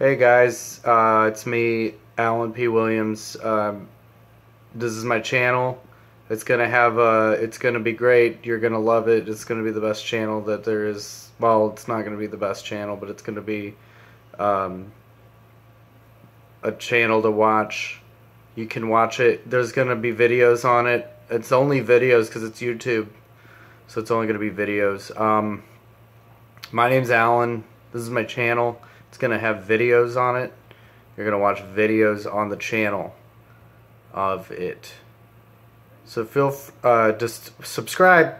Hey guys, uh, it's me, Allen P. Williams. Um, this is my channel. It's gonna have a. It's gonna be great. You're gonna love it. It's gonna be the best channel that there is. Well, it's not gonna be the best channel, but it's gonna be um, a channel to watch. You can watch it. There's gonna be videos on it. It's only videos because it's YouTube, so it's only gonna be videos. Um, my name's Allen. This is my channel. It's going to have videos on it. You're going to watch videos on the channel of it. So feel uh, just subscribe.